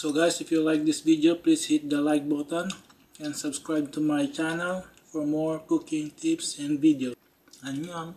So guys, if you like this video, please hit the like button and subscribe to my channel for more cooking tips and videos. Annyeong!